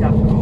Yeah.